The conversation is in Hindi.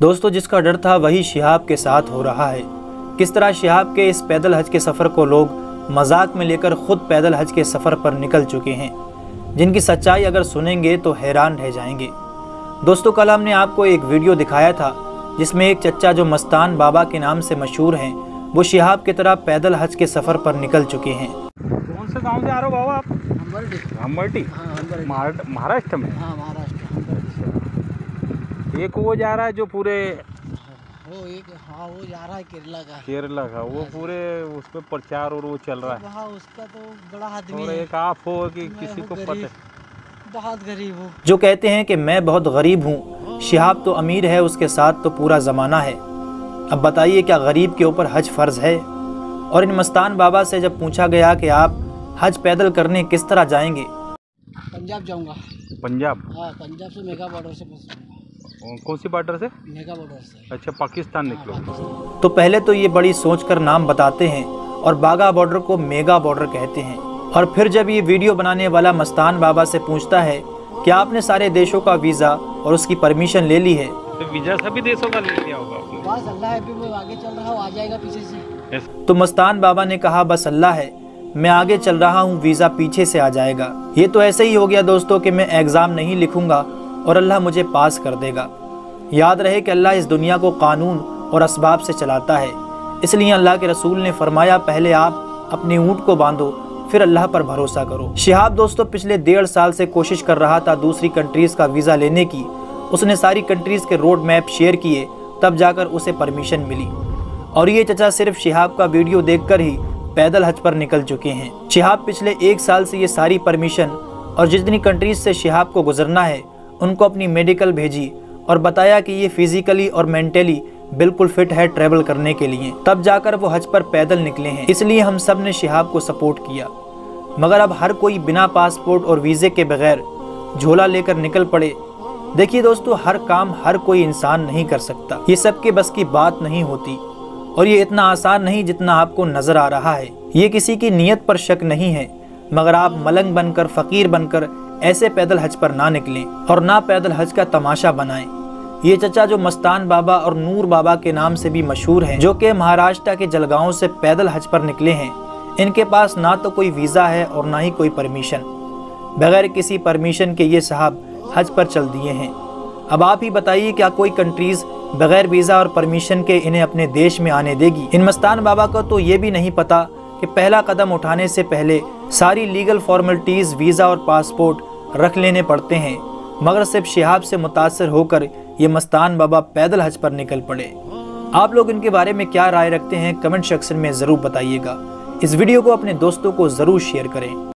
दोस्तों जिसका डर था वही शिहाब के साथ हो रहा है। किस तरह शिहाब के इस पैदल हज के सफ़र को लोग मज़ाक में लेकर खुद पैदल हज के सफ़र पर निकल चुके हैं जिनकी सच्चाई अगर सुनेंगे तो हैरान रह जाएँगे। दोस्तों कल हमने आपको एक वीडियो दिखाया था जिसमें एक चच्चा जो मस्तान बाबा के नाम से मशहूर हैं वो शिहाब की तरह पैदल हज के सफ़र पर निकल चुके हैं। कौन से गाँव से आ रहे हो बाबा आप? हाँ महाराष्ट्र में? हाँ एक वो जा रहा है जो पूरे वो एक हाँ वो जा रहा है केरला का। केरला का वो पूरे उस पर प्रचार और वो चल रहा है। वहाँ उसका तो बड़ा आदमी और है। एक आप हो कि किसी को पता बहुत गरीब हूँ। जो कहते हैं कि मैं बहुत गरीब हूँ शिहाब तो अमीर है उसके साथ तो पूरा ज़माना है। अब बताइए क्या गरीब के ऊपर हज फ़र्ज़ है? और इन मस्तान बाबा से जब पूछा गया कि आप हज पैदल करने किस तरह जाएँगे? पंजाब जाऊँगा। पंजाब? हाँ पंजाब से मेगा बॉर्डर से बस। जाऊँगा कौन सी बॉर्डर से? मेगा बॉर्डर से। अच्छा पाकिस्तान निकलो। तो पहले तो ये बड़ी सोच कर नाम बताते हैं और बागा बॉर्डर को मेगा बॉर्डर कहते हैं। और फिर जब ये वीडियो बनाने वाला मस्तान बाबा से पूछता है कि आपने सारे देशों का वीज़ा और उसकी परमिशन ले ली है? तो वीज़ा सभी देशों का ले लिया होगा बस अल्लाह है मैं आगे चल रहा हूँ आ जाएगा पीछे से। तो मस्तान बाबा ने कहा बस अल्लाह है मैं आगे चल रहा हूँ वीज़ा पीछे से आ जाएगा। ये तो ऐसे ही हो गया दोस्तों कि मैं एग्ज़ाम नहीं लिखूँगा और अल्लाह मुझे पास कर देगा। याद रहे कि अल्लाह इस दुनिया को कानून और इसबाब से चलाता है। इसलिए अल्लाह के रसूल ने फरमाया, पहले आप अपने ऊँट को बांधो, फिर अल्लाह पर भरोसा करो। शिहाब दोस्तों, पिछले डेढ़ साल से कोशिश कर रहा था दूसरी कंट्रीज़ का वीज़ा लेने की। उसने सारी कंट्रीज़ के रोड मैप शेयर किए, तब जाकर उसे परमिशन मिली। और ये चचा सिर्फ़ शिहाब का वीडियो देखकर ही पैदल हज पर निकल चुके हैं। शिहाब पिछले एक साल से ये सारी परमिशन और जितनी कंट्रीज़ से शिहाब को गुजरना है उनको अपनी मेडिकल भेजी और बताया कि ये फिजिकली और मेंटली बिल्कुल फिट है ट्रेवल करने के लिए। तब जाकर वो हज पर पैदल निकले हैं। इसलिए हम सबने शिहाब को सपोर्ट किया। मगर अब हर कोई बिना पासपोर्ट और वीज़े के बगैर झोला लेकर निकल पड़े। देखिए दोस्तों, हर काम हर कोई इंसान नहीं कर सकता। ये सबके बस की बात नहीं होती और ये इतना आसान नहीं जितना आपको नज़र आ रहा है। ये किसी की नीयत पर शक नहीं है, मगर आप मलंग बनकर, फकीर बनकर ऐसे पैदल हज पर ना निकलें और ना पैदल हज का तमाशा बनाएँ। ये चचा जो मस्तान बाबा और नूर बाबा के नाम से भी मशहूर हैं, जो कि महाराष्ट्र के जलगांव से पैदल हज पर निकले हैं, इनके पास ना तो कोई वीज़ा है और ना ही कोई परमिशन। बगैर किसी परमिशन के ये साहब हज पर चल दिए हैं। अब आप ही बताइए क्या कोई कंट्रीज़ बगैर वीज़ा और परमिशन के इन्हें अपने देश में आने देगी? इन मस्तान बाबा को तो ये भी नहीं पता कि पहला कदम उठाने से पहले सारी लीगल फॉर्मेलिटीज़, वीज़ा और पासपोर्ट रख लेने पड़ते हैं। मगर सिर्फ़ शिहाब से मुतासर होकर ये मस्तान बाबा पैदल हज पर निकल पड़े। आप लोग इनके बारे में क्या राय रखते हैं, कमेंट सेक्शन में ज़रूर बताइएगा। इस वीडियो को अपने दोस्तों को ज़रूर शेयर करें।